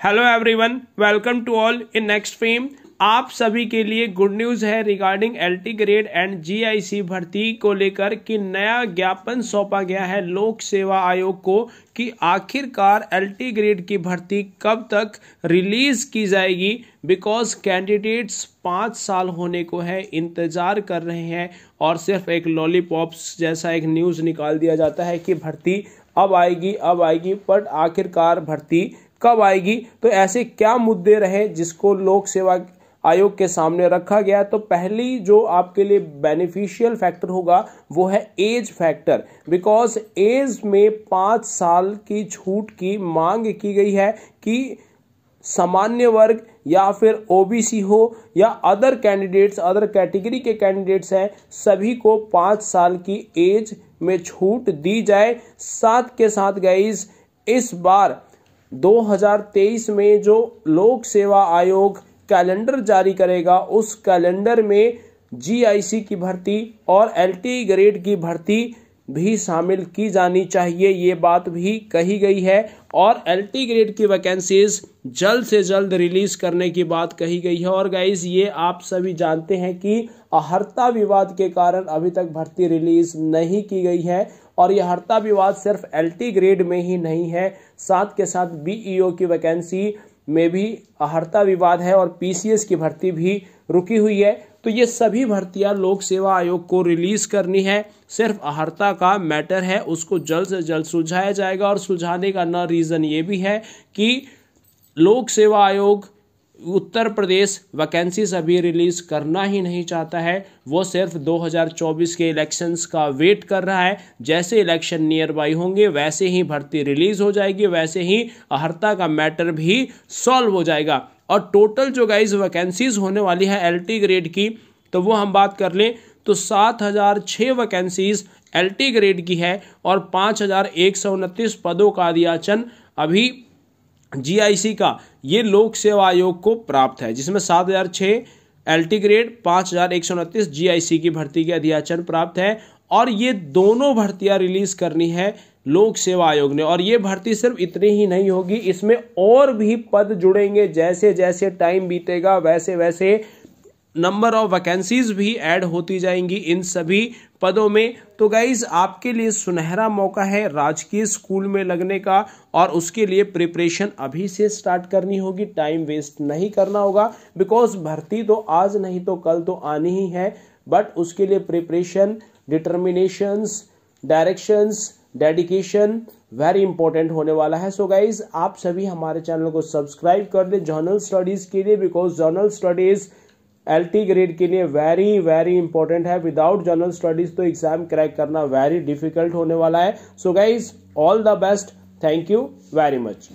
Hello everyone welcome to all in next fame आप सभी के लिए गुड न्यूज़ है regarding LT grade and GIC भर्ती को लेकर कि नया ज्ञापन सौंपा गया है लोक सेवा आयोग को कि आखिरकार एलटी ग्रेड की भर्ती कब तक रिलीज़ की जाएगी? बिकॉज़ कैंडिडेट्स पाँच साल होने को है, इंतज़ार कर रहे हैं और सिर्फ़ एक लॉलीपॉप्स जैसा एक न्यूज़ निकाल दिया जाता है कि भर्ती अब आएगी अब आएगी बट आखिरकार भर्ती कब आएगी? तो ऐसे क्या मुद्दे रहे जिसको लोक सेवा आयोग के सामने रखा गया तो पहली जो आपके लिए बेनिफिशियल फैक्टर होगा, वो है एज फैक्टर बिकॉज़ एज में पाँच साल की छूट की मांग की गई है कि सामान्य वर्ग या फिर ओबीसी हो या अदर कैंडिडेट्स अदर कैटेगरी के कैंडिडेट्स हैं, सभी को पाँच साल की एज में छूट दी जाए। साथ के साथ गाइज़ इस बार 2023 में जो लोक सेवा आयोग कैलेंडर जारी करेगा, उस कैलेंडर में जीआईसी की भर्ती और एलटी ग्रेड की भर्ती भी शामिल की जानी चाहिए। ये बात भी कही गई है और एलटी ग्रेड की वैकेंसीज जल्द से जल्द रिलीज़ करने की बात कही गई है। और गाइज़ ये आप सभी जानते हैं कि अहर्ता विवाद के कारण अभी तक भर्ती रिलीज़ नहीं की गई है। और यह हर्ता विवाद सिर्फ़ एलटी ग्रेड में ही नहीं है। साथ के साथ बीईओ की वैकेंसी में भी अहर्ता विवाद है और पीसीएस की भर्ती भी रुकी हुई है। तो ये सभी भर्तियाँ लोक सेवा आयोग को रिलीज़ करनी है। सिर्फ़ अहर्ता का मैटर है, उसको जल्द से जल्द सुलझाया जाएगा और सुलझाने का न रीज़न ये भी है कि लोक सेवा आयोग उत्तर प्रदेश वैकेंसीज अभी रिलीज़ करना ही नहीं चाहता है। वो सिर्फ़ 2024 के इलेक्शंस का वेट कर रहा है। जैसे इलेक्शन नियर बाई होंगे, वैसे ही भर्ती रिलीज़ हो जाएगी, वैसे ही अहर्ता का मैटर भी सॉल्व हो जाएगा। और टोटल जो गाइज़ वैकेंसीज होने वाली है एलटी ग्रेड की तो वो हम बात कर लें तो सात हज़ार छः वैकेंसीज एल ग्रेड की है और पाँच हज़ार एक सौ उनतीस पदों का अध्याचन अभी जीआईसी का, ये लोक सेवा आयोग को प्राप्त है, जिसमें सात हज़ार छः एल ग्रेड पाँच हज़ार एक सौ उनतीस जी की भर्ती के अध्याचन प्राप्त है, और ये दोनों भर्तियाँ रिलीज़ करनी है लोक सेवा आयोग ने, और ये भर्ती सिर्फ़ इतनी ही नहीं होगी, इसमें और भी पद जुड़ेंगे जैसे जैसे टाइम बीतेगा वैसे वैसे नंबर ऑफ़ वैकेंसीज भी ऐड होती जाएँगी इन सभी पदों में। तो गाइज़ आपके लिए सुनहरा मौका है राजकीय स्कूल में लगने का और उसके लिए प्रिपरेशन अभी से स्टार्ट करनी होगी। टाइम वेस्ट नहीं करना होगा। बिकॉज़ भर्ती तो आज नहीं तो कल तो आनी ही है। बट उसके लिए preparation determinations directions dedication very important होने वाला है। सो so गाइज़ आप सभी हमारे चैनल को सब्सक्राइब कर दें। जर्नल स्टडीज़ के लिए because general studies LT grade के लिए वेरी वेरी इंपॉर्टेंट है. विदाउट जनरल स्टडीज़ तो एग्ज़ाम क्रैक करना वेरी डिफ़िकल्ट होने वाला है. So guys all the best thank you very much